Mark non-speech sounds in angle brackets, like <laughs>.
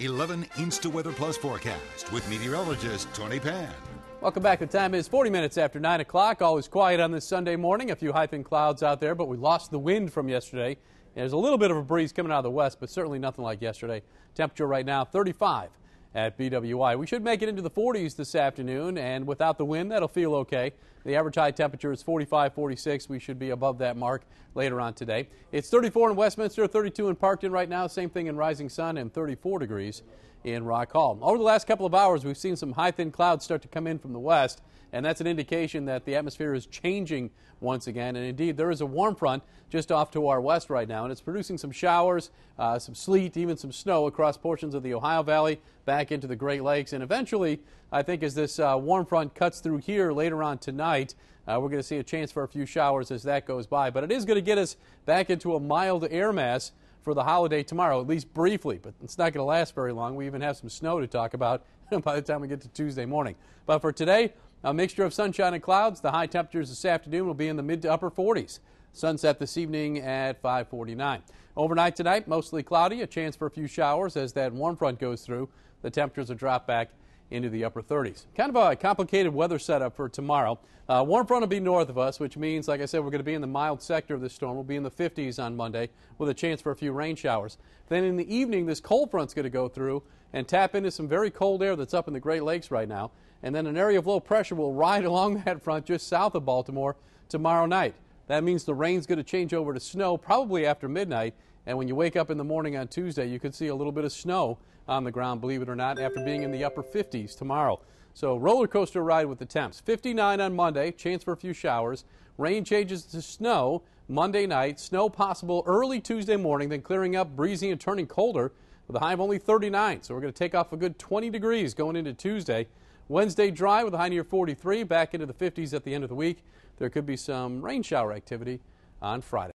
11 Insta Weather Plus forecast with meteorologist Tony Pann. Welcome back. The time is 40 minutes after 9 o'clock. Always quiet on this Sunday morning. A few thin clouds out there, but we lost the wind from yesterday. There's a little bit of a breeze coming out of the west, but certainly nothing like yesterday. Temperature right now 35 at BWI. We should make it into the 40s this afternoon, and without the wind, that'll feel okay. The average high temperature is 45, 46. We should be above that mark later on today. It's 34 in Westminster, 32 in Parkton right now, same thing in Rising Sun, and 34 degrees in Rock Hall. Over the last couple of hours, we've seen some high thin clouds start to come in from the west, and that's an indication that the atmosphere is changing once again. And indeed, there is a warm front just off to our west right now, and it's producing some showers, uh, some sleet, even some snow across portions of the Ohio Valley, back into the Great Lakes. And eventually, I think as this uh, warm front cuts through here later on tonight, uh, we're going to see a chance for a few showers as that goes by. But it is going to get us back into a mild air mass for the holiday tomorrow, at least briefly, but it's not going to last very long. We even have some snow to talk about <laughs> by the time we get to Tuesday morning. But for today, a mixture of sunshine and clouds. The high temperatures this afternoon will be in the mid to upper 40s. Sunset this evening at 549. Overnight tonight, mostly cloudy, a chance for a few showers as that warm front goes through. The temperatures will drop back into the upper 30s. Kind of a complicated weather setup for tomorrow. Uh, warm front will be north of us, which means, like I said, we're going to be in the mild sector of this storm. We'll be in the 50s on Monday with a chance for a few rain showers. Then in the evening, this cold front's going to go through and tap into some very cold air that's up in the Great Lakes right now. And then an area of low pressure will ride <laughs> along that front just south of Baltimore tomorrow night. That means the rain's going to change over to snow probably after midnight. And when you wake up in the morning on Tuesday, you could see a little bit of snow on the ground, believe it or not, after being in the upper 50s tomorrow. So roller coaster ride with the temps. 59 on Monday, chance for a few showers. Rain changes to snow Monday night. Snow possible early Tuesday morning, then clearing up, breezy and turning colder with a high of only 39. So we're going to take off a good 20 degrees going into Tuesday. Wednesday dry with a high near 43, back into the 50s at the end of the week. There could be some rain shower activity on Friday.